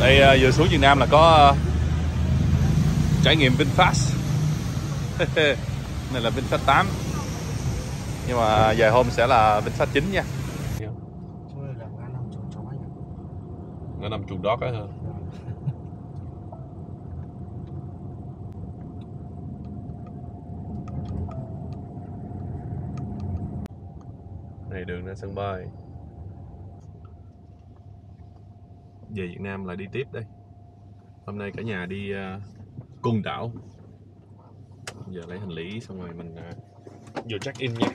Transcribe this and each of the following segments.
đây à, vừa xuống Việt Nam là có à, trải nghiệm VinFast. Này là VinFast 8 nhưng mà vài hôm sẽ là VinFast 9 nha. Ngã năm nó nằm chuồng đó cái hả? Này đường ra sân bay. Về Việt Nam lại đi tiếp đây. Hôm nay cả nhà đi uh, Côn Đảo. Giờ lấy hành lý xong rồi mình uh, vô check in nha.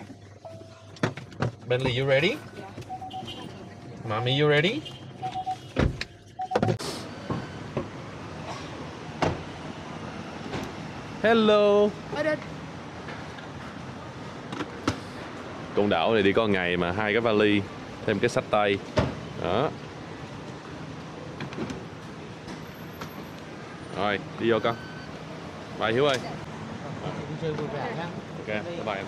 Bentley you ready? Mommy you ready? Hello. Côn Đảo này đi có ngày mà hai cái vali thêm cái sách tay. Đó rồi đi vô con bye Hiếu ơi Đi chơi vui vẻ nhá. ok bye bye em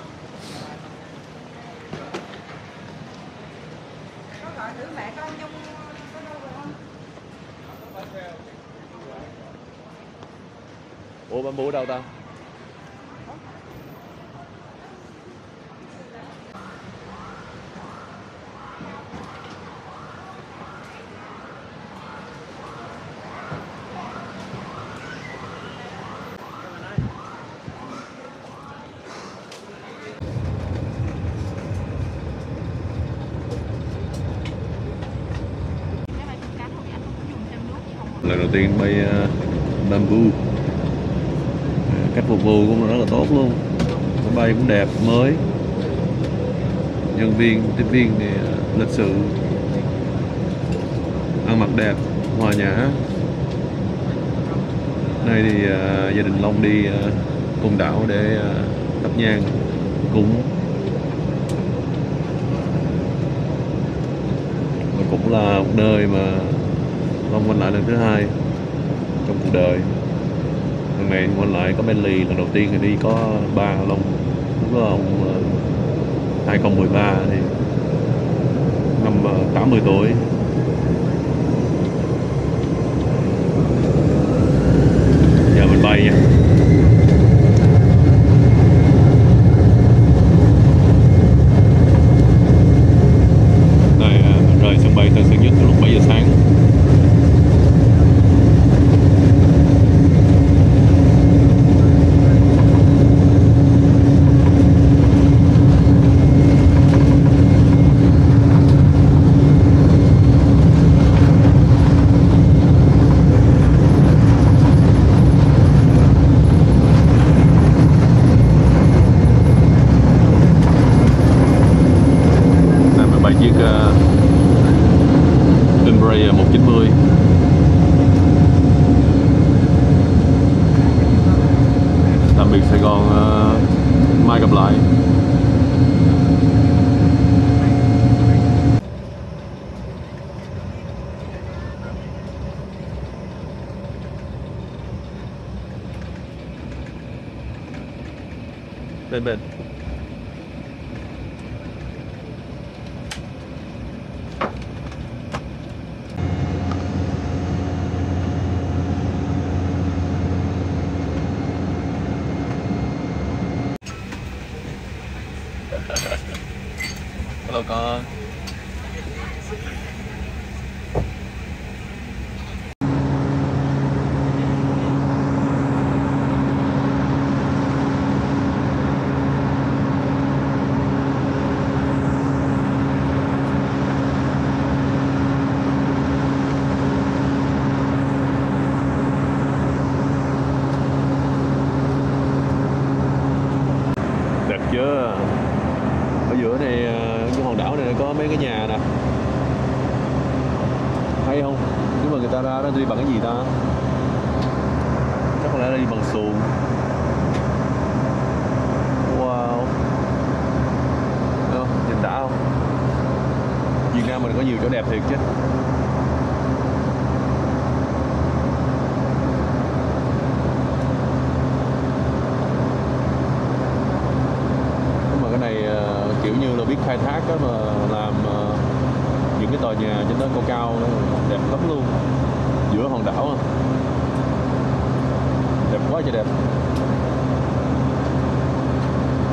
Ủa bấm bú đâu ta? Đầu tiên bay uh, bamboo. Ờ, cách phục vụ cũng rất là tốt luôn. Máy bay cũng đẹp mới. Nhân viên tiếp viên thì uh, lịch sự. Ăn mặc đẹp hòa nhã. Nay thì uh, gia đình Long đi uh, Côn Đảo để uh, thắp nhang cúng. Cũng là một nơi mà Long quay lại lần thứ hai trong cuộc đời. Lần này quay lại có Bentley lần đầu tiên thì đi có ba lông. Lúc đó ông ờ, uh, 2013 thì năm ờ, uh, 80 tuổi. Nhà trên đó cao cao, đẹp lắm luôn. Giữa hòn đảo đẹp quá trời đẹp.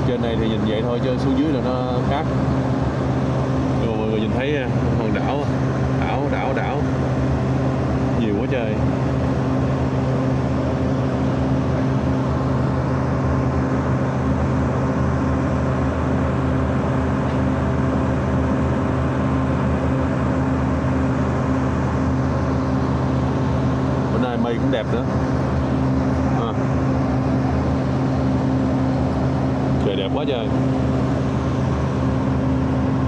Trên này thì nhìn vậy thôi chứ xuống dưới là nó khác. Rồi mọi người nhìn thấy à, hòn đảo đảo đảo đảo. Nhiều quá trời. Mây cũng đẹp nữa. À. trời đẹp quá trời.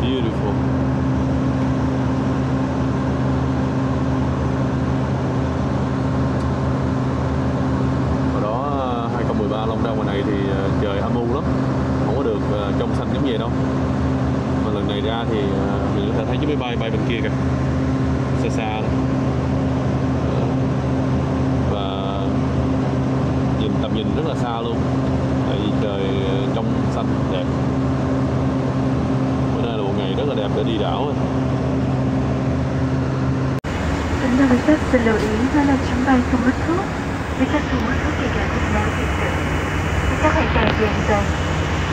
Beautiful. Hồi đó à, 2013 Long ra ngoài này thì à, trời âm u lắm. Không có được à, trong xanh giống vậy đâu. Mà lần này ra thì mình có thể thấy chiếc máy bay bay bên kia kìa. Xa xa đó. và nhìn tầm nhìn rất là xa luôn tại vì trời ờ, trong xanh đẹp bữa nay là một ngày rất là đẹp để đi đảo ấy. Kính chào quý khách, xin lưu ý đó là chuyến bay không hút thuốc. vì các không hút thuốc thì cả Việt Nam Việt tử Quý khách hãy càng dây an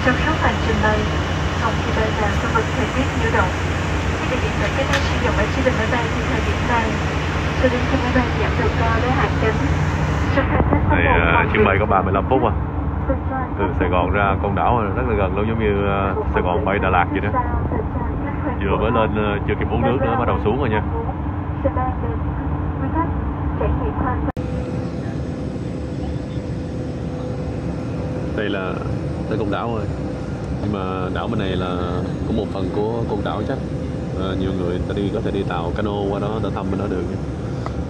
trong suốt hành trình bay, không khi bay vào khu vực thời tiết nhiễu động. Quý vị điện thoại kết nối sử dụng ở chế độ máy bay thì thời điểm này cho đến khi máy bay giảm độ cao để hạ cánh. Trong khai đây, ờ, chuyến bay có 35 phút à. Từ Sài Gòn ra con đảo rất là gần luôn giống như ờ, Sài Gòn bay Đà Lạt vậy đó. Vừa mới lên ờ, chưa kịp uống nước nữa bắt đầu xuống rồi nha. Đây là tới con đảo rồi. Nhưng mà đảo bên này là cũng một phần của con đảo chắc. Ờ, nhiều người ta đi có thể đi tàu cano qua đó để thăm bên đó được.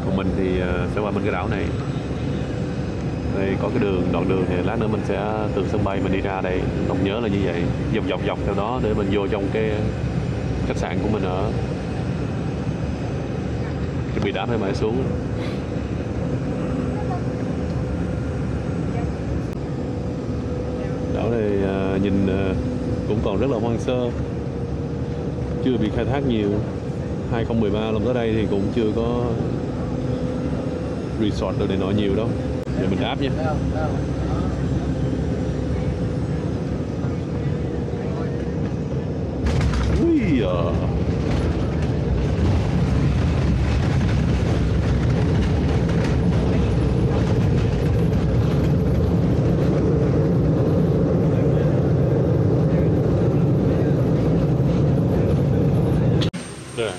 Còn mình thì sẽ qua bên cái đảo này đây có cái đường đoạn đường thì lát nữa mình sẽ từ sân bay mình đi ra đây. Long nhớ là như vậy. Dọc dọc dọc theo đó để mình vô trong cái khách sạn của mình ở. Chuẩn bị đáp hay máy xuống. Đảo này à, nhìn à, cũng còn rất là hoang sơ. Chưa bị khai thác nhiều. 2013 lần tới đây thì cũng chưa có resort đồ này nọ nhiều đâu giờ mình đáp nha Ui à. Rồi.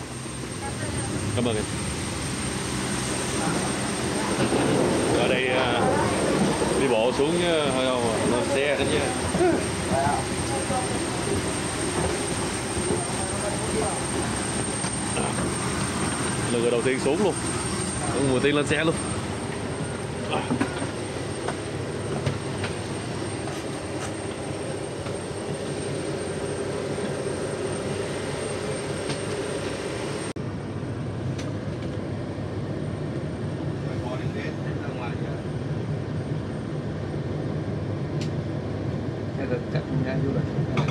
Cảm ơn em. Ở đây à, đi bộ xuống chứ thôi đâu mà lên xe đó chứ. Là người đầu tiên xuống luôn. Người đầu tiên lên xe luôn. chắc ra du lịch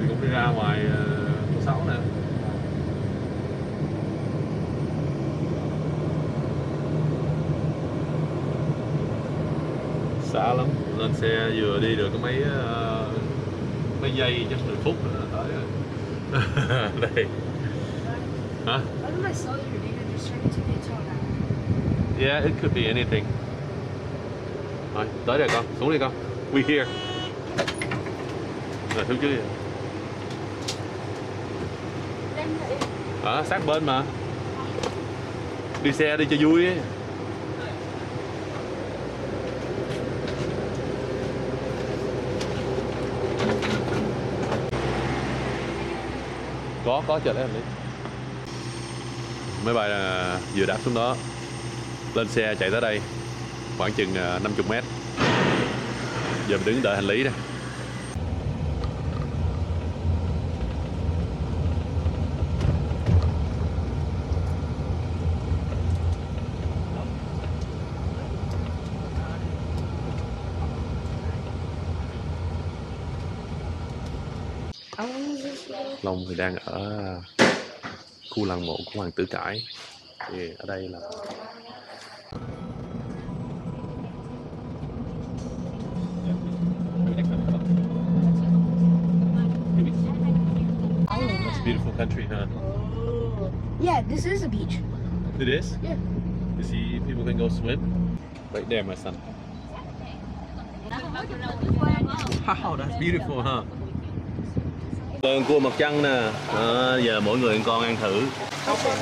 Thì cũng đi ra ngoài ờ, số 6 nè. Xa lắm, lên xe vừa đi được có mấy ờ, mấy giây chắc 10 phút nữa là tới rồi. Đây. Hả? Yeah, it could be anything. Rồi, tới đây con, xuống đi con. We here. Rồi xuống đi. Ở sát bên mà. Đi xe đi cho vui ấy. Có, có chờ lấy hành lý. Máy bay là vừa đáp xuống đó lên xe chạy tới đây khoảng chừng à, 50 mét giờ mình đứng đợi hành lý đây Long thì đang ở khu lăng mộ của Hoàng Tử Cải thì ở đây là beautiful country, huh? Oh. Yeah, this is a beach. It is? Yeah. You see, people can go swim. Right there, my son. Wow, that's beautiful, huh? Con cua mặt trăng nè. À, giờ mỗi người con ăn thử.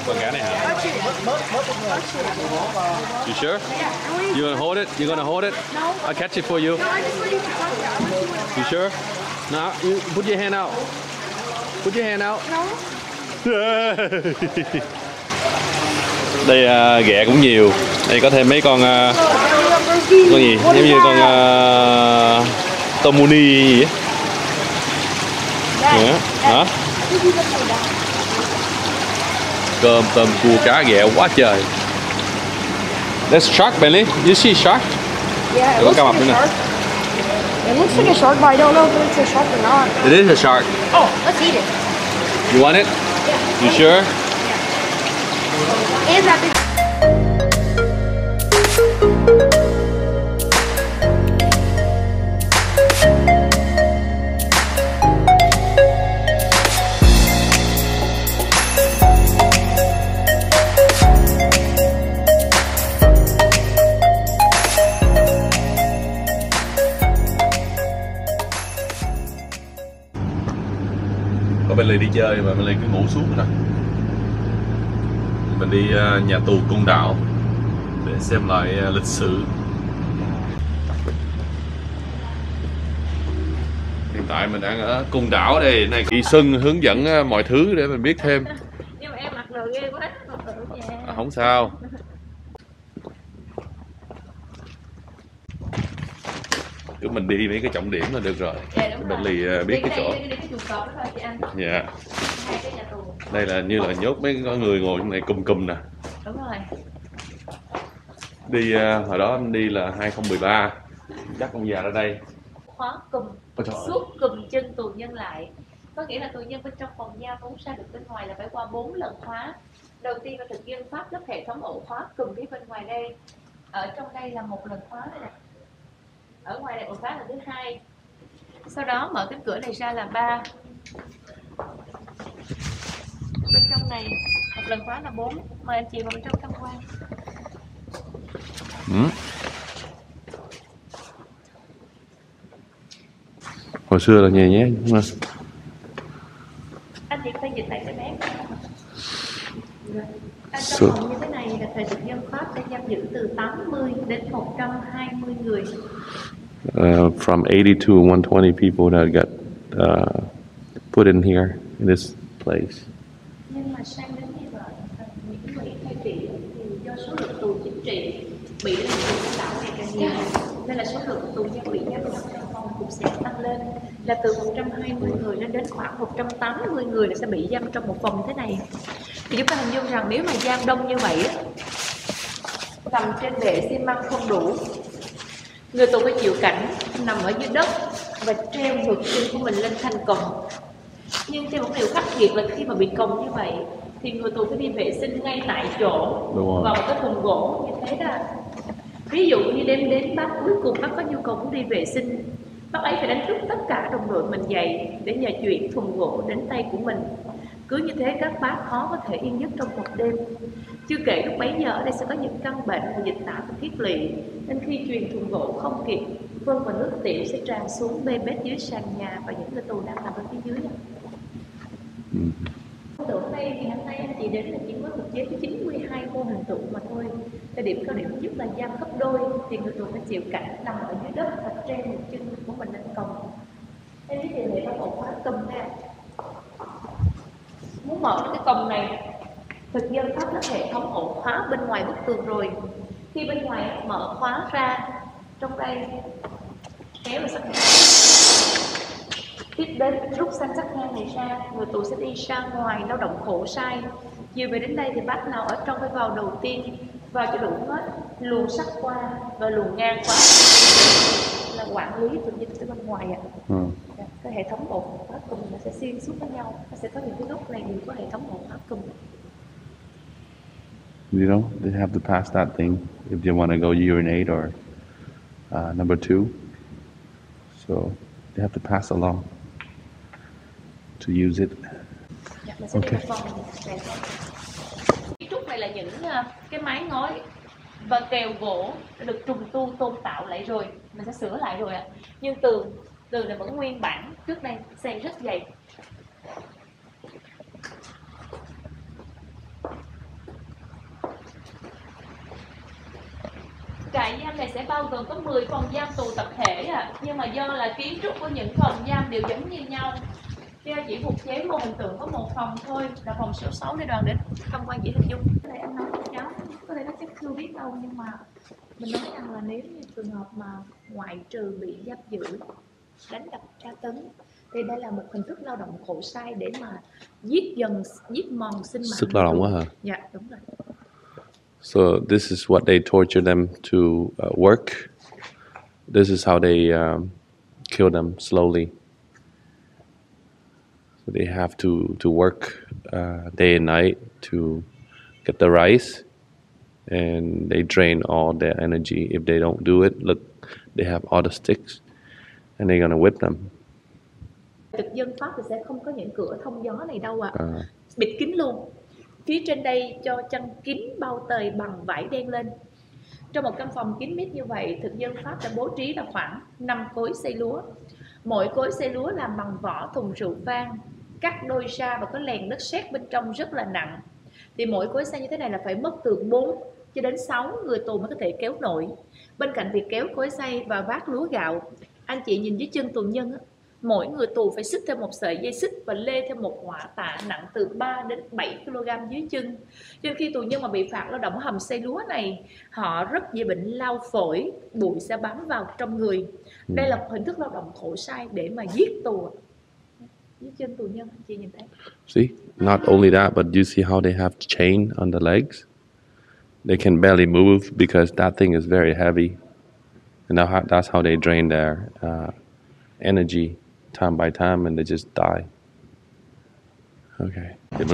Con cá này hả? You sure? You gonna hold it? You gonna hold it? I'll catch it for you. You sure? No, you put your hand out. Put your hand out. Đây à, ghẹ cũng nhiều. Đây có thêm mấy con à, con gì? Giống như con à, tomuni gì á. Dạ. Hả? Cơm, tôm, cua, cá, ghẹ quá trời. That's shark, Bentley. You see shark? Yeah, it looks like a shark. It looks like a shark, but I don't know if it's a shark or not. It is a shark. Oh, let's eat it. You want it? You sure? And that Có Bentley đi chơi và Bentley cứ ngủ xuống rồi. Mình đi à, nhà tù Côn Đảo để xem lại à, lịch sử. Hiện tại mình đang ở Côn Đảo đây, này Y Xuân hướng dẫn à, mọi thứ để mình biết thêm. Nhưng mà em mặc đồ ghê quá À, không sao. Mình đi mấy cái trọng điểm là được rồi. Dạ rồi Bentley à, biết cái chỗ. cái anh Dạ. Tù Đây là như là nhốt mấy người ngồi trong này cùm cùm nè. Đúng rồi Đi à, hồi đó anh đi là 2013. Chắc ông già ra đây. Khóa cùm Ôi. Suốt cùm chân tù nhân lại Có nghĩa là tù nhân bên trong phòng giam muốn ra được bên ngoài là phải qua 4 lần khóa Đầu tiên là thực dân Pháp lắp hệ thống ổ khóa cùm phía bên ngoài đây Ở trong đây là một lần khóa đây nè Ở ngoài này ổ khóa là thứ hai. Sau đó mở cánh cửa này ra là ba. Bên trong này một lần khóa là 4 Mời anh chị vào bên trong tham quan. Ừ. Hồi xưa là nhẹ nhé. nhưng mà- anh chị phải dịch lại cho bé. Trong phòng như thế này là thời thực dân Pháp đã giam giữ từ 80 đến 120 người Uh, from 80 to 120 people that got uh, put in here in this place. những người do số lượng tù chính trị bị nên là số lượng tù nhân bị giam trong phòng cũng sẽ tăng lên là từ 120 người lên đến khoảng 180 người là sẽ bị giam trong một phòng như thế này thì chúng ta hình dung rằng nếu mà giam đông như vậy tầm trên bệ xi măng không đủ người tù phải chịu cảnh nằm ở dưới đất và treo ngược chân của mình lên thành còng nhưng thêm một điều khắc nghiệt là khi mà bị còng như vậy thì người tù phải đi vệ sinh ngay tại chỗ vào một cái thùng gỗ như thế đó. Ví dụ như đêm đến bác cuối cùng bác có nhu cầu muốn đi vệ sinh bác ấy phải đánh thức tất cả đồng đội mình dậy để nhờ chuyển thùng gỗ đến tay của mình. Cứ như thế các bác khó có thể yên giấc trong một đêm chưa kể lúc bấy giờ ở đây sẽ có những căn bệnh và dịch tả và thiết lỵ nên khi truyền thùng gỗ không kịp phân và nước tiểu sẽ tràn xuống bê bết dưới sàn nhà và những người tù đang nằm ở phía dưới Ừ. Tưởng đây thì năm nay anh chị đến là chỉ có thực chế tới 92 mô hình tụ mà thôi. Thời điểm cao điểm nhất là giam gấp đôi thì người tù phải chịu cảnh nằm ở dưới đất và treo một chân của mình lên còng. Đây cái tiền lệ nó ổ khóa cầm nè. Muốn mở cái còng này, thực dân pháp lắp hệ thống ổ khóa bên ngoài bức tường rồi. Khi bên ngoài mở khóa ra, trong đây kéo vào sắt tiếp đến rút xanh sắc ngang này ra người tù sẽ đi ra ngoài lao động khổ sai. Chiều về đến đây thì bác nào ở trong phải vào đầu tiên vào cho đủ hết luồn sắt qua và luồn ngang qua. Là quản lý tù nhân từ bên ngoài ạ. Ừ. cái hệ thống ổ khóa cùng nó sẽ xuyên suốt với nhau nó sẽ có những cái góc này đều có hệ thống ổ khóa cùng You know, they have to pass that thing if you want to go urinate or uh, number two. So they have to pass along to use it. Dạ. mình sẽ đi Ok. một vòng này thôi. kiến trúc này là những ờ, cái mái ngói và kèo gỗ được trùng tu tôn tạo lại rồi mình sẽ sửa lại rồi ạ nhưng tường tường này vẫn nguyên bản trước đây xây rất dày trại giam này sẽ bao gồm có 10 phòng giam tù tập thể à. nhưng mà do là kiến trúc của những phòng giam đều giống như nhau cho nên chỉ phục chế một hình tượng có một phòng thôi là phòng số 6 để đoàn đến tham quan dễ hình dung có thể anh nói với cháu có thể nó chắc chưa biết đâu nhưng mà mình nói rằng là nếu như trường hợp mà ngoại trừ bị giam giữ đánh đập tra tấn thì đây là một hình thức lao động khổ sai để mà giết dần giết mòn sinh mạng Sức lao động quá hả? dạ đúng rồi So this is what they torture them to uh, work. This is how they um, kill them slowly. So they have to to work uh, day and night to get the rice, and they drain all their energy. If they don't do it, look, they have all the sticks, and they're gonna whip them. thực dân pháp thì sẽ không có những cửa thông gió này đâu ạ bịt kín luôn phía trên đây cho chăn kín bao tời bằng vải đen lên. Trong một căn phòng kín mít như vậy, thực dân pháp đã bố trí là khoảng 5 cối xây lúa. Mỗi cối xây lúa làm bằng vỏ thùng rượu vang, cắt đôi ra và có lèn đất sét bên trong rất là nặng. Thì mỗi cối xây như thế này là phải mất từ 4 cho đến 6 người tù mới có thể kéo nổi. Bên cạnh việc kéo cối xay và vác lúa gạo, anh chị nhìn dưới chân tù nhân mỗi người tù phải xích theo một sợi dây xích và lê theo một hỏa tạ nặng từ 3 đến 7 kg dưới chân. Nên khi tù nhân mà bị phạt lao động hầm xây lúa này, họ rất dễ bệnh lao phổi, bụi sẽ bám vào trong người. Đây là một hình thức lao động khổ sai để mà giết tù. Dưới chân tù nhân chị nhìn thấy. See, not only that, but you see how they have chain on the legs. They can barely move because that thing is very heavy, and that's how they drain their uh, energy time by time, and they just die. Okay, thì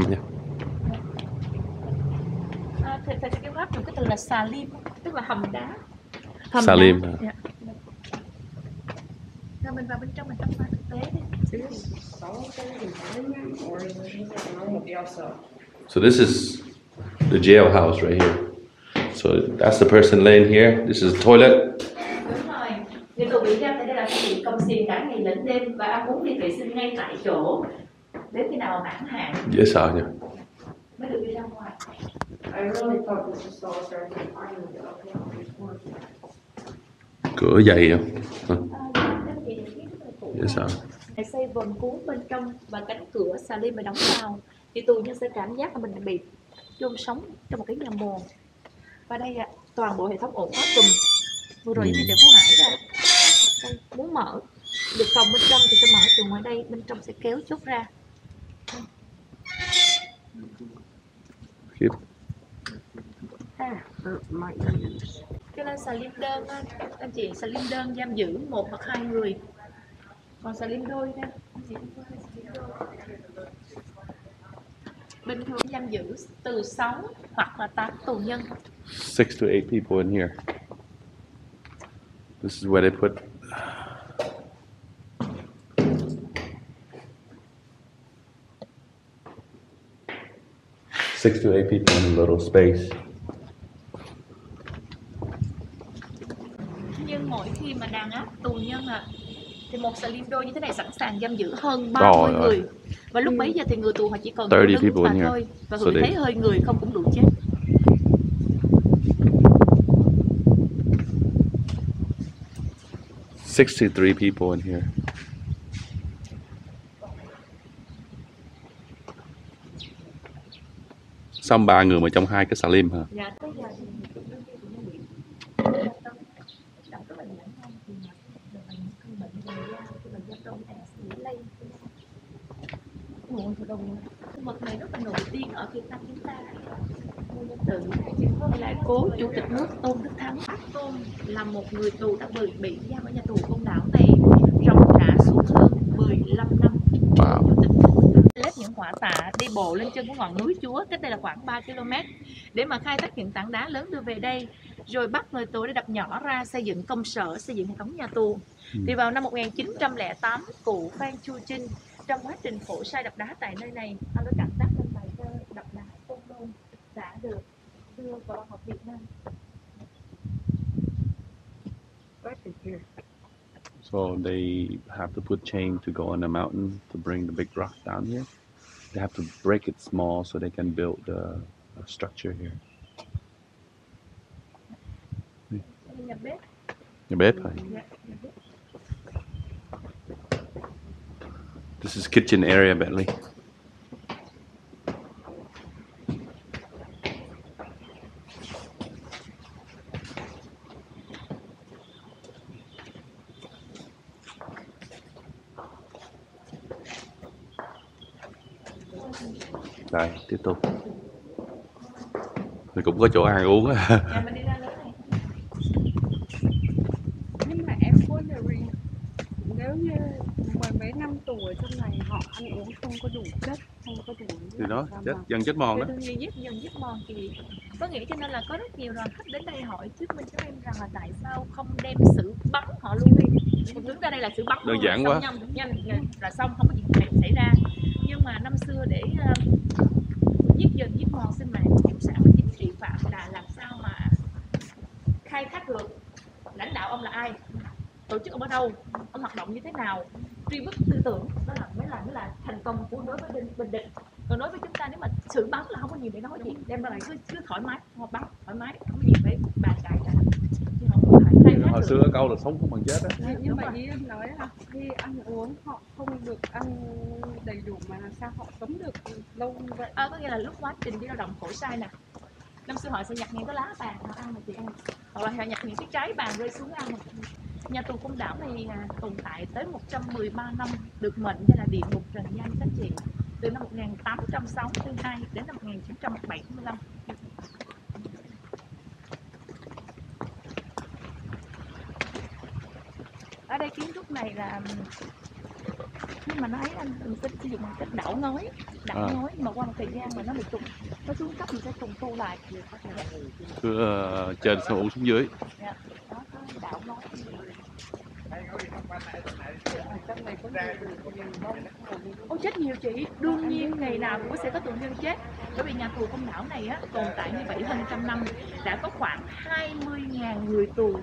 mình. À, áp dùng cái từ là xà lim, tức. So this is the jailhouse right here. So that's the person laying here. This is the toilet. Lẫn đêm và ăn uống đi vệ sinh ngay tại chỗ. Đến khi nào mãn hạn Dễ sợ nha. mới được đi ra ngoài. Cửa dày không? Cụ. Dễ sợ. Để xây vòng cuốn bên trong và cánh cửa xà lim mà đóng vào thì tù nhân sẽ cảm giác là mình bị chôn sống trong một cái nhà mồ và đây ạ toàn bộ hệ thống ổ khóa cùm vừa rồi Ừ. thì để phú hải ra muốn mở được phòng bên trong thì sẽ mở từ ngoài đây bên trong sẽ kéo chốt ra Khiếp. My ears. cho nên xà lim đơn á, anh chị xà lim đơn giam giữ một hoặc hai người còn xà lim đôi nha bình thường giam giữ từ 6 hoặc là 8 tù nhân six to eight people in here. This is where they put. Six to eight people in a little space. nhưng mỗi khi mà đàn áp tù nhân à thì một đôi như thế này sẵn sàng giam giữ hơn Trời 30 ơi. người và lúc bấy giờ thì người tù họ chỉ còn 30 đứng here. thôi và So hưởng they- thấy hơi người không cũng đủ chết Sixty-three people in here. Xong ba người mà trong hai cái xà lim hả? dạ nguồn mật này rất là nổi tiếng ở Việt Nam chúng ta. Là cố chủ tịch nước tôn đức thắng. Tôn là một người tù đã bị bị giam ở nhà tù côn đảo này ròng rã suốt hơn 15 năm. Wow. chủ tịch những hỏa tạ đi bộ lên chân của ngọn núi chúa cách đây là khoảng 3 km để mà khai thác những tảng đá lớn đưa về đây rồi bắt người tù để đập nhỏ ra xây dựng công sở xây dựng hệ thống nhà tù thì vào năm 1908 cụ Phan Chu Trinh trong quá trình khổ sai đập đá tại nơi này anh có cảm tác lên bài thơ đập đá tôn đôn đã được đưa vào học Việt Nam. So they have to put chain to go on the mountain to bring the big rock down here. They have to break it small so they can build the, a structure here. nhà bếp Nhà bếp hả? dạ, nhà bếp. This is kitchen area, Bentley. Rồi, tiếp tục. Thì cũng có chỗ ăn uống á. Nhưng mà em nếu như mười mấy năm tù ở trong này họ ăn uống không có đủ chất, không có đủ Thì đó, chết, mà- dần chết mòn đó. dần giết mòn thì có nghĩa cho nên là có rất nhiều đoàn khách đến đây hỏi thuyết minh cho em rằng là tại sao không đem xử bắn họ luôn đi đứng ra đây là xử bắn Đơn giản quá. nhanh, nhanh, là xong không có gì này xảy ra nhưng mà năm xưa để ờ, giết dần giết mòn sinh mạng của cộng sản và chính trị phạm là làm sao mà khai thác được lãnh đạo ông là ai tổ chức ông ở đâu ông hoạt động như thế nào truy bức tư tưởng đó là mới là mới là thành công của đối với bình, bình định. Còn đối với chúng ta nếu mà xử bắn là không có gì để nói gì, đem ra lại cứ cứ thoải mái họ bắn thoải mái không có gì phải bàn cãi cả. Hồi xưa câu là sống không bằng chết á. Nhưng, mà ý em nói là khi ăn uống họ không được ăn đầy đủ mà làm sao họ sống được lâu như vậy? À, có nghĩa là lúc quá trình đi lao động khổ sai nè. Năm xưa họ sẽ nhặt những cái lá bàn họ ăn mà chị ăn hoặc là họ nhặt những cái trái bàn rơi xuống ăn. Mà nhà tù côn đảo này à, tồn tại tới 113 năm được mệnh danh là địa ngục trần gian các chị. Từ năm 1862 đến năm 1975 ở đây kiến trúc này là nhưng mà nói anh mình sẽ sử dụng bằng cách đảo ngói đảo À. ngói mà qua một thời gian mà nó bị trùng nó xuống cấp mình sẽ trùng tu lại Cứ ờ, trên uống xuống dưới. đó có đảo ngói Ô chết nhiều chị, đương nhiên ngày nào cũng sẽ có tù nhân chết Bởi vì nhà tù công đảo này á, tồn tại như vậy hơn trăm năm Đã có khoảng 20.000 người tù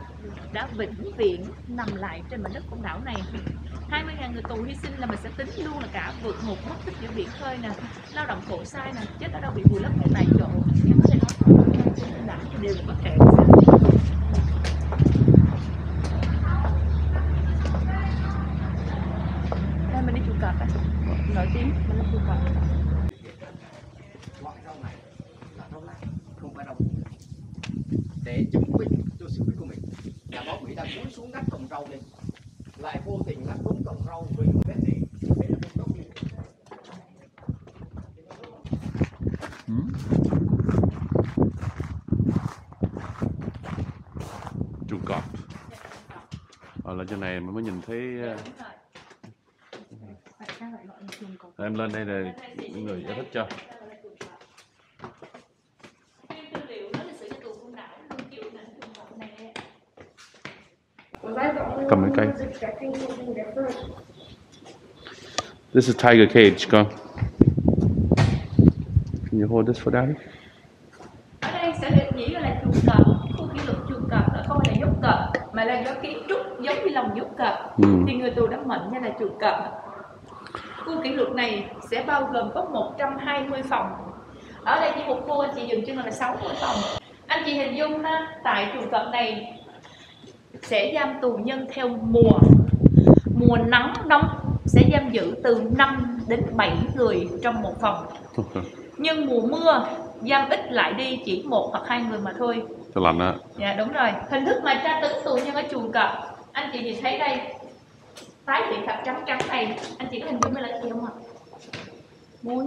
đã vĩnh viễn nằm lại trên mảnh đất côn đảo này. 20.000 người tù hy sinh là mình sẽ tính luôn là cả vượt một mất tích giữa biển khơi nè Lao động khổ sai nè, chết ở đâu bị vùi lấp ngay tại chỗ. Em có thể nói là trên đảo thì đều có thể Đây mình đi chùa Cọp à Nổi tiếng, mình lên chùa Cọp loại rau này là rau lạ không phải rau để chứng minh cho sự biết của mình nhà báo mỹ đã cúi xuống ngắt cọng rau lên lại vô tình ngắt đúng cọng rau với một vết gì đây là một gốc như Chuồng cọp. Ờ là trên này mới mới nhìn thấy ờ, chùa Cọp? em lên đây là những người giải thích cho. Cầm cái cây. This is tiger cage, con. Can you hold this for daddy? Ở đây sẽ được chỉ là chuồng cọp, khu kỷ luật chuồng cọp đó không phải là dốc cọp mà là do kiến trúc giống như lòng dốc cọp Ừ. thì người tù đã mệnh như là chuồng cọp. Khu kỷ luật này sẽ bao gồm có 120 phòng. Ở đây như một khu anh chị dừng chân là 60 phòng. Anh chị hình dung ha, tại chuồng cọp này sẽ giam tù nhân theo mùa. Mùa nắng nóng sẽ giam giữ từ 5 đến 7 người trong một phòng. Nhưng mùa mưa giam ít lại đi chỉ một hoặc hai người mà thôi. Cho lạnh á. Dạ đúng rồi. Hình thức mà tra tấn tù nhân ở chuồng cọp. Anh chị nhìn thấy đây. Tái hiện cặp trắng trắng này. Anh chị có hình dung đây là gì không ạ? Muối,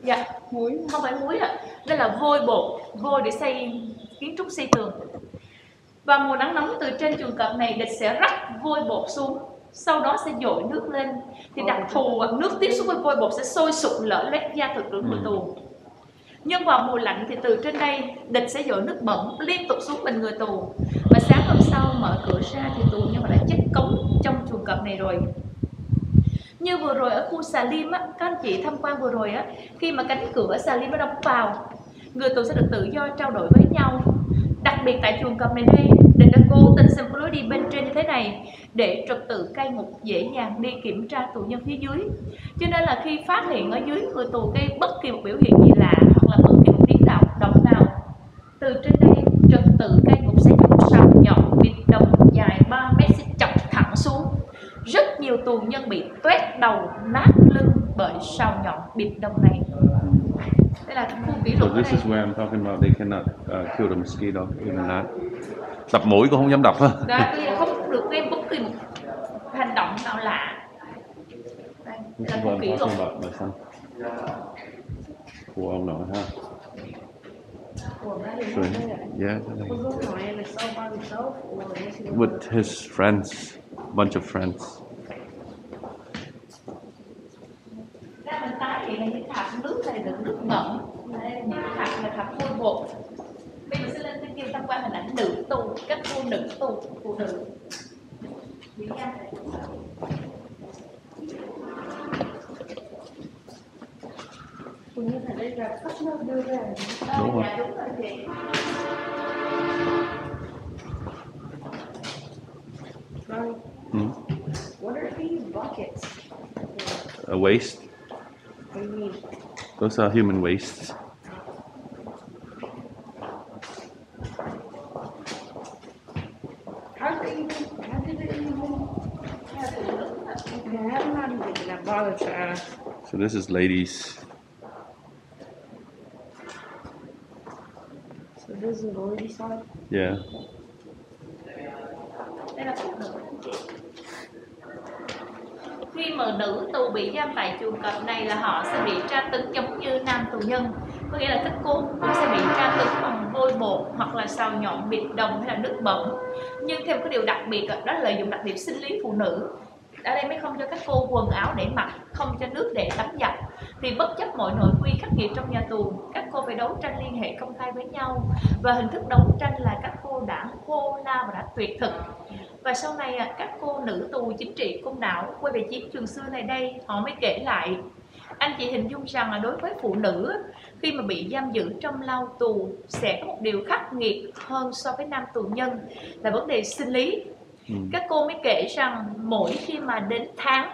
Dạ, muối không phải muối ạ. Đây là vôi bột, vôi để xây kiến trúc xây tường. Và mùa nắng nóng từ trên chuồng cọp này địch sẽ rắc vôi bột xuống sau đó sẽ dội nước lên thì đặc thù nước tiếp xúc với vôi bột sẽ sôi sục lở loét da thịt của người tù nhưng vào mùa lạnh thì từ trên đây địch sẽ dội nước bẩn liên tục xuống mình người tù và sáng hôm sau mở cửa ra thì tù nhân đã cống trong chuồng cọp này rồi. Như vừa rồi ở khu Salim á, các anh chị tham quan vừa rồi á, khi mà cánh cửa Salim nó đóng vào, người tù sẽ được tự do trao đổi với nhau. Đặc biệt tại chuồng cọp này đây đình đã cố tình xem có lối đi bên trên như thế này để trật tự cai ngục dễ dàng đi kiểm tra tù nhân phía dưới. Cho nên là khi phát hiện ở dưới người tù gây bất kỳ một biểu hiện gì lạ hoặc là bất kỳ một tiếng động động nào, từ trên đây trật tự cai nhiều tù nhân bị toét đầu nát lưng bởi sào nhọn bịt đồng này đây là khu kỷ So lục ở this is where I'm talking about they cannot uh, kill the mosquito even that. Đập mũi cũng không dám đập ha. đó không được gây bất kỳ một hành động nào lạ đây This là khu kỷ lục. Của ông nội ha. So, yeah, with his friends, bunch of friends. ra bên trái thì là những hạt nước này là nước ngậm đây là những hạt là hạt vôi bột bây giờ sẽ lên trên kia tham quan hình ảnh nữ tù các cô nữ tù phụ nữ. Cũng như là đây là khắp nơi đưa ra Đúng rồi. dạ, đúng rồi chị Rồi, Hmm? what are these buckets? A waste. What do you mean? Those are human wastes. How did they even, how did it even have not even that bothers uh, So this is ladies. So this is the lady side? Yeah. đây là phụ nữ anh chị khi mà nữ tù bị giam tại chuồng cọp này là họ sẽ bị tra tấn giống như nam tù nhân có nghĩa là các cô họ sẽ bị tra tấn bằng vôi bột hoặc là xào nhọn bịt đồng hay là nước bẩn nhưng thêm cái điều đặc biệt đó là lợi dụng đặc điểm sinh lý phụ nữ ở đây mới không cho các cô quần áo để mặc không cho nước để tắm giặt. Thì bất chấp mọi nội quy khắc nghiệt trong nhà tù các cô phải đấu tranh liên hệ công khai với nhau. Và hình thức đấu tranh là các cô đã khô la và đã tuyệt thực. Và sau này à, các cô nữ tù chính trị công đảo quay về chiến trường xưa này đây họ mới kể lại. Anh chị hình dung rằng là đối với phụ nữ khi mà bị giam giữ trong lao tù sẽ có một điều khắc nghiệt hơn so với nam tù nhân. Là vấn đề sinh lý. Ừ. Các cô mới kể rằng mỗi khi mà đến tháng,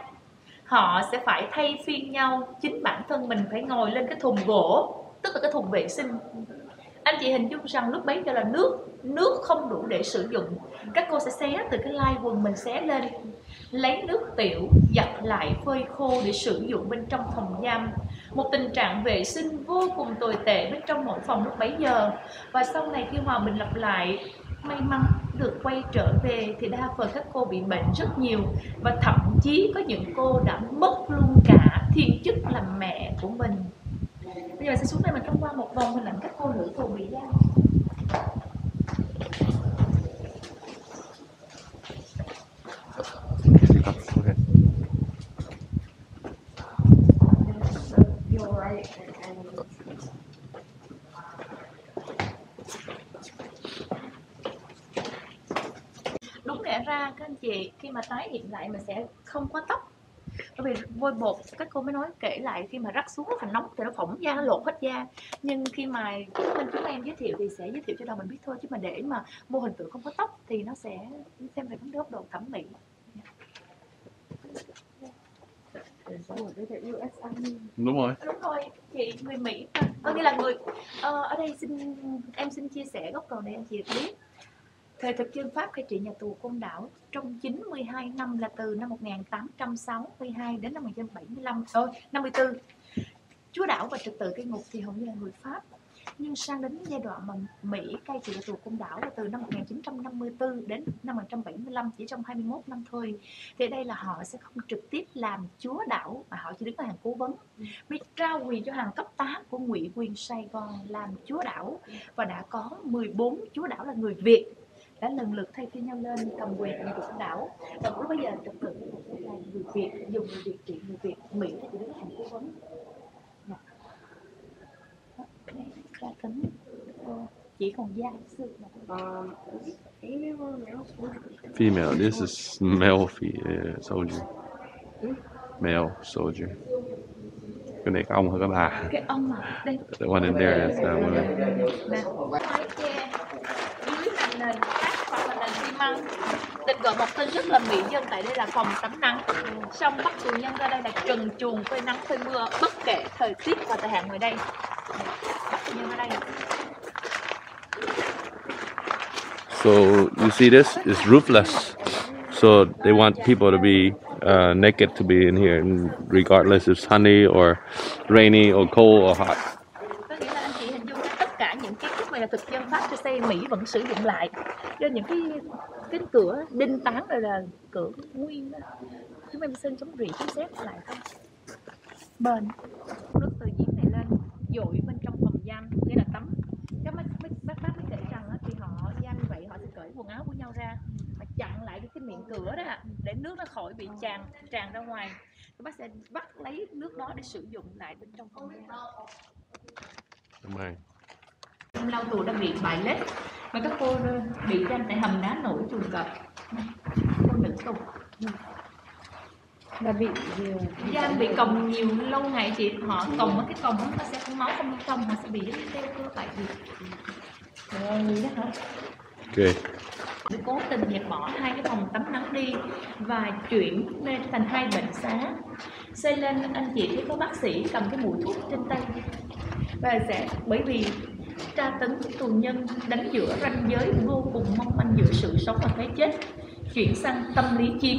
họ sẽ phải thay phiên nhau, chính bản thân mình phải ngồi lên cái thùng gỗ, tức là cái thùng vệ sinh. Anh chị hình dung rằng lúc bấy giờ là nước nước không đủ để sử dụng. Các cô sẽ xé từ cái lai quần mình xé lên, lấy nước tiểu giặt lại phơi khô để sử dụng bên trong phòng giam. Một tình trạng vệ sinh vô cùng tồi tệ bên trong mỗi phòng lúc bấy giờ. Và sau này khi hòa bình lập lại may mắn được quay trở về thì đa phần các cô bị bệnh rất nhiều. Và thậm chí có những cô đã mất luôn cả thiên chức làm mẹ của mình. Bây giờ sẽ xuống đây mình thông qua một vòng hình ảnh các cô nữ cùng bị giam Go ahead. So you're right and, and đúng lẽ ra các anh chị khi mà tái hiện lại mình sẽ không có tóc bởi vì vôi bột các cô mới nói kể lại khi mà rắc xuống là nóng thì nó phỏng da nó lột hết da nhưng khi mà mình chúng em giới thiệu thì sẽ giới thiệu cho đầu mình biết thôi chứ mà để mà mô hình tượng không có tóc thì nó sẽ xem về vấn đề góc độ thẩm mỹ. Đúng rồi. đúng rồi chị người mỹ có nghĩa là người ờ, ở đây xin em xin chia sẻ góc độ này anh chị biết thời thực dân Pháp cai trị nhà tù Côn Đảo trong 92 năm là từ năm 1862 đến năm 1975 thôi 54 chúa đảo và trật tự cây ngục thì hầu như là người Pháp. Nhưng sang đến giai đoạn mà Mỹ cai trị nhà tù Côn Đảo là từ năm 1954 đến năm 1975 chỉ trong 21 năm thôi. Thì đây là họ sẽ không trực tiếp làm chúa đảo, mà họ chỉ đứng ở hàng cố vấn. Mới trao quyền cho hàng cấp tá của ngụy quyền Sài Gòn làm chúa đảo. Và đã có 14 chúa đảo là người Việt đã lần lượt thay phiên nhau lên cầm quyền tù Côn đảo và lúc bây giờ trật tự là người Việt dùng người Việt trị người Việt Mỹ thì chỉ đứng hàng cố vấn. Đó, đây, tra tấn Ờ, chỉ còn da xương it female. This is male uh, soldier. male soldier. Cái này các ông hay các bà? cái ông mà đây The one in there is uh, women. nè mái che dưới là nền cát hoặc là nền xi măng định gọi một tên rất là mỹ dân tại đây là phòng tắm nắng. Xong bắt tù nhân ra đây là trần truồng phơi nắng phơi mưa bất kể thời tiết và thời hạn ngoài đây. Bắt tù nhân ra đây. So you see this? Is roofless. So they want people to be uh, naked to be in here, regardless if sunny or rainy or cold or hot. hình dung tất cả những kiến trúc này là thực dân pháp cho xây Mỹ vẫn sử dụng lại. Nên những cái cánh cửa đinh tán rồi là cửa nguyên đó. Chúng em xin chống rỉ chống xét lại không bền nước từ giếng này lên dội bên trong phòng giam nghĩa là tắm các mấy, mấy bác bác mới kể rằng thì khi họ giam như vậy họ sẽ cởi quần áo của nhau ra và chặn lại cái, cái miệng cửa đó để nước nó khỏi bị tràn tràn ra ngoài. Các bác sẽ bắt lấy nước đó để sử dụng lại bên trong phòng giam. Cảm ơn Em lao tù đã bị bại lết. Và các cô ờ, bị giam tại hầm đá nổi chuồng cọp. Cô nữ tù là bị giam bị còng nhiều lâu ngày chị. Họ còng ở cái còng đó nó sẽ không máu không thông họ sẽ bị teo cơ tại vì rồi đó hả Okay. Để cố tình dẹp bỏ hai cái phòng tắm nắng đi và chuyển lên thành hai bệnh xá. Xây lên anh chị thấy có bác sĩ cầm cái mũi thuốc trên tay. Và sẽ bởi vì tra tấn tù nhân đánh giữa ranh giới vô cùng mong manh giữa sự sống và cái chết, chuyển sang tâm lý chiến.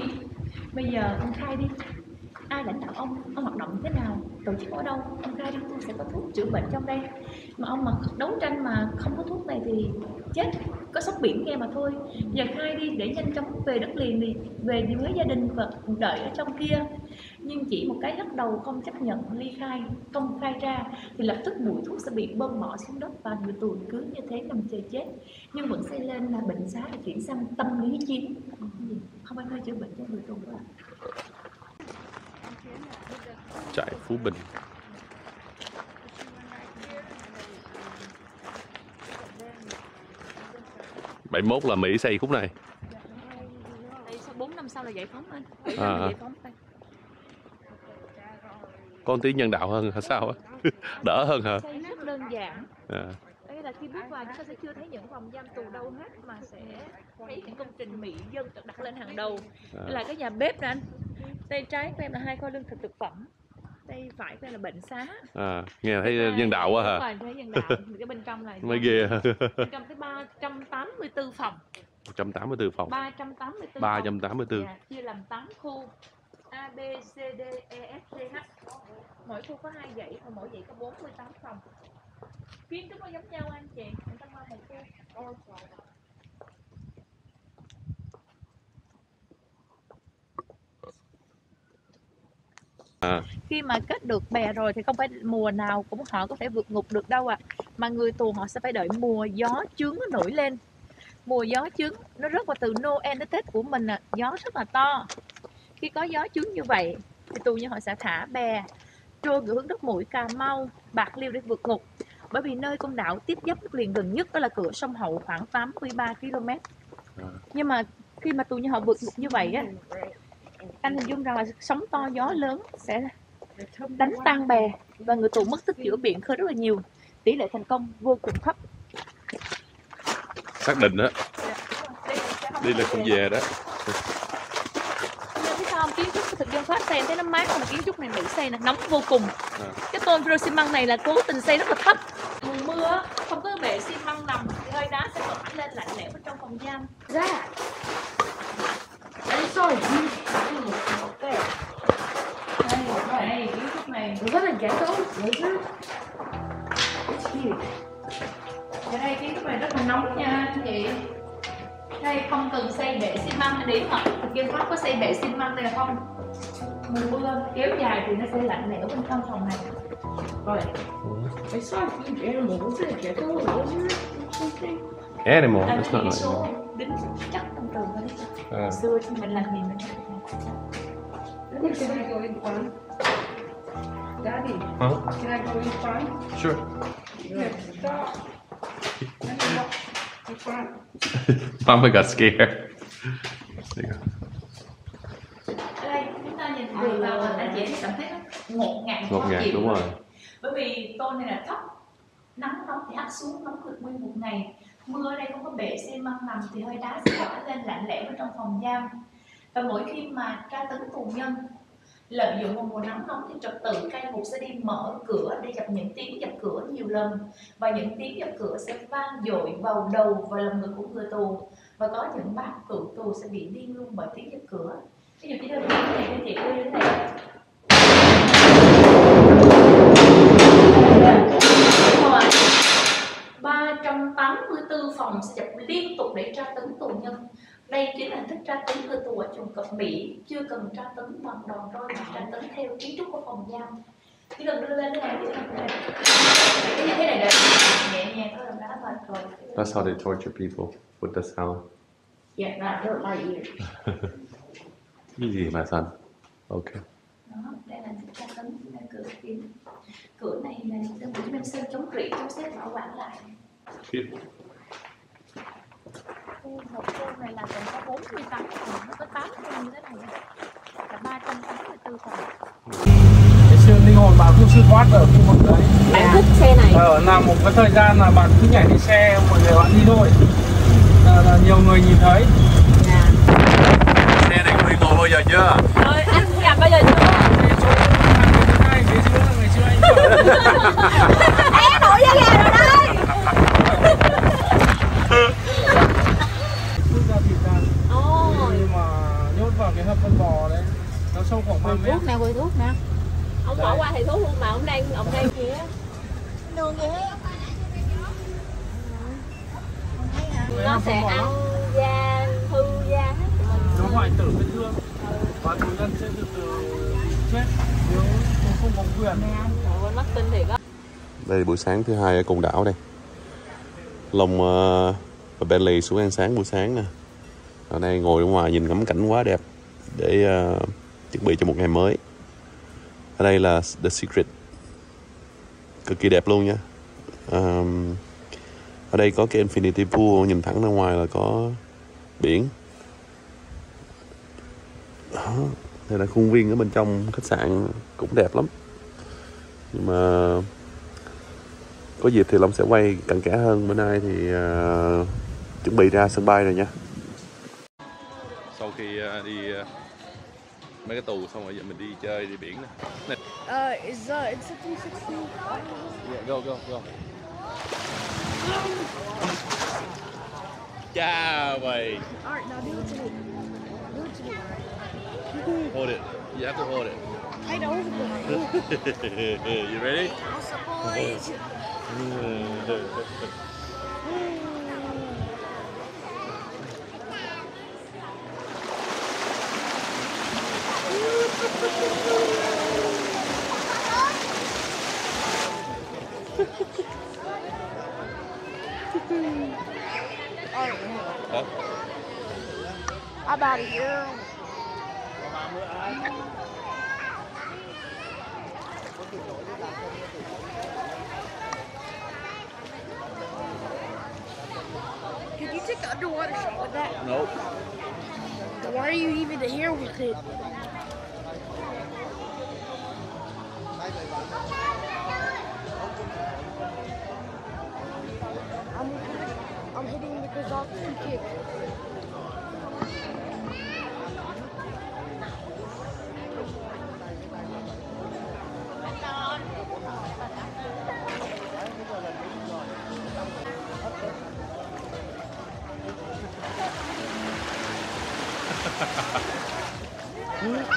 Bây giờ ông khai đi ai lãnh đạo ông ông hoạt động thế nào? Tổ chức ở đâu? Ông khai đi tôi sẽ có thuốc chữa bệnh trong đây. Mà ông mà đấu tranh mà không có thuốc này thì chết, có sóc biển nghe mà thôi. Giờ khai đi, để nhanh chóng về đất liền đi, về với gia đình và đợi ở trong kia. Nhưng chỉ một cái lắc đầu không chấp nhận ly khai, công khai ra, thì lập tức mũi thuốc sẽ bị bơm bỏ xuống đất và người tù cứ như thế nằm chờ chết. Nhưng vẫn xây lên là bệnh xá để chuyển sang tâm lý chiến. Không ai nơi chữa bệnh cho người tù nữa Trại Phú Bình. bảy mốt là Mỹ xây khúc này. 4 năm sau là giải phóng anh À, à. giải phóng đây Con tí nhân đạo hơn hả sao á? Đỡ hơn hả? xây rất đơn giản À. đây là khi bước vào chúng ta sẽ chưa thấy những phòng giam tù đâu hết mà sẽ thấy những công trình mỹ dân được đặt lên hàng đầu À. Là cái nhà bếp nè anh tay trái của em là hai kho lương thực thực phẩm tay phải em là bệnh xá. À, nghe thấy nhân đạo quá hả? Rồi, thấy nhân đạo. Cái bên trong là Mới ghê. bên trong tới 384 phòng. 184 phòng. 384 384. Dạ, chia làm 8 khu. A, B, C, D, E, F, G, H. Mỗi khu có hai dãy và mỗi dãy có 48 phòng. Kiến trúc nó giống nhau anh chị. Người ta qua một khu À, khi mà kết được bè rồi thì không phải mùa nào cũng họ có thể vượt ngục được đâu ạ. Mà người tù họ sẽ phải đợi mùa gió chướng nó nổi lên. Mùa gió chướng nó rớt vào từ Noel đến Tết của mình à, gió rất là to. Khi có gió chướng như vậy thì tù nhân họ sẽ thả bè trôi ngược hướng đất mũi Cà Mau Bạc Liêu để vượt ngục. Bởi vì nơi con đảo tiếp giáp đất liền gần nhất đó là cửa sông Hậu khoảng 83 km nhưng mà khi mà tù nhân họ vượt ngục như vậy á anh hình dung rằng là sóng to gió lớn sẽ đánh tan bè và người tù mất tích giữa biển khơi rất là nhiều. Tỷ lệ thành công vô cùng thấp. Xác định đó, đi là không về đó. Kiến trúc của thực dân Pháp xây em thấy nó mát mà kiến trúc này Mỹ xây nè nóng vô cùng. À. cái tôn rơ xi măng này là cố tình xây rất là thấp. Mùa mưa không có bể xi măng nằm thì hơi đá sẽ bật lên lạnh lẽo bên trong phòng giam ra đấy rồi trúc này rất là dễ tốt dễ chứ ở đây kiến trúc này rất là nóng nha anh chị đây không cần xây bể xi măng để thực dân Pháp có xây bể xi măng này không mùa mưa kéo dài thì nó sẽ lạnh lẽo bên trong phòng này rồi I saw a huge animal. Was it a gecko or lizard or something? Animal, anh it's not like số đính chắc trong tường À. xưa thì mình làm gì mình can I go in front? Daddy, Huh? can I go in front? Sure. Yeah, stop. Let me walk in front. Mama got scared. There you go. ở đây chúng ta nhìn vừa vào là anh chị cảm thấy nó ngột ngạt ngột ngạt đúng rồi bởi vì tôn này là thấp nắng nóng thì hắt xuống nóng cực nguyên một ngày mưa ở đây không có bể xi măng nằm thì hơi đá sẽ tỏa lên lạnh lẽo ở trong phòng giam và mỗi khi mà tra tấn tù nhân lợi dụng vào mùa nắng nóng thì trật tự cây mục sẽ đi mở cửa để gặp những tiếng dập cửa nhiều lần. Và những tiếng dập cửa sẽ vang dội vào đầu và lồng ngực của người tù. Và có những bác cựu tù sẽ bị điên luôn bởi tiếng dập cửa. Ví dụ chỉ đơn giản này thì chị cô như thế này Đúng rồi. 384 phòng sẽ dập liên tục để tra tấn tù nhân đây chính là thức tra tấn người tù ở chuồng cọp Mỹ chưa cần tra tấn bằng đòn roi mà tra tấn theo kiến trúc của phòng giam. Chỉ cần đưa lên thế này cần này cái như thế này là nhẹ nhàng thôi là đã mệt rồi. That's how they torture people with the sound. Là rất là nhiều cái gì mà son ok. Đó đây là thức tra tấn cửa kín cửa này là đơn vị bên sơn chống rỉ chống xét bảo quản lại một khu này là còn có 48 phòng, nó có 8 khu như thế này là 384 phòng. cái sự linh hồn bạn cũng siêu thoát ở khu vực đấy. Bạn thích xe này? ờ, là một cái thời gian là bạn cứ nhảy đi xe mọi người bạn đi thôi. Là, là nhiều người nhìn thấy. Xe này có đi ngồi bao giờ chưa? Rồi anh gặp bao giờ chưa? Phía dưới là ngày xưa anh Em nổi da gà rồi đây! rút ra thịt ra Ồ, nhưng mà nhốt vào cái hầm phân bò đấy. Nó sâu khoảng 3 mét. nè, quỳ thuốc nè. Ông bỏ qua thầy thuốc luôn mà ông đang, ông đang kìa Đường kìa Nó sẽ ăn da, hư da hết nó hoại tử vết thương. Và tù nhân sẽ từ từ chết nếu không có quyền. Mất tin thiệt á. Đây là buổi sáng thứ hai ở cồn đảo đây. Long uh, và Bentley xuống ăn sáng buổi sáng nè ở đây ngồi ở ngoài nhìn ngắm cảnh quá đẹp để uh, chuẩn bị cho một ngày mới. Ở đây là The Secret. Cực kỳ đẹp luôn nha. Um, ở đây có cái Infinity Pool nhìn thẳng ra ngoài là có biển. Đó đây là khuôn viên ở bên trong khách sạn cũng đẹp lắm. Nhưng mà có dịp thì Long sẽ quay cận kẽ hơn. Bữa nay thì uh, chuẩn bị ra sân bay rồi nha khi ờ, đi ờ, mấy cái tù xong rồi giờ mình đi chơi đi biển nè Uh, is uh, it's 1560? yeah, go go go cha mày Alright, now do it to me. Do it to me. hold it you have to hold it I know. you ready I suppose. Hả? I'm out. Could you take an underwater shot with that? Nope. Why are you even here with it? Ha ha ha.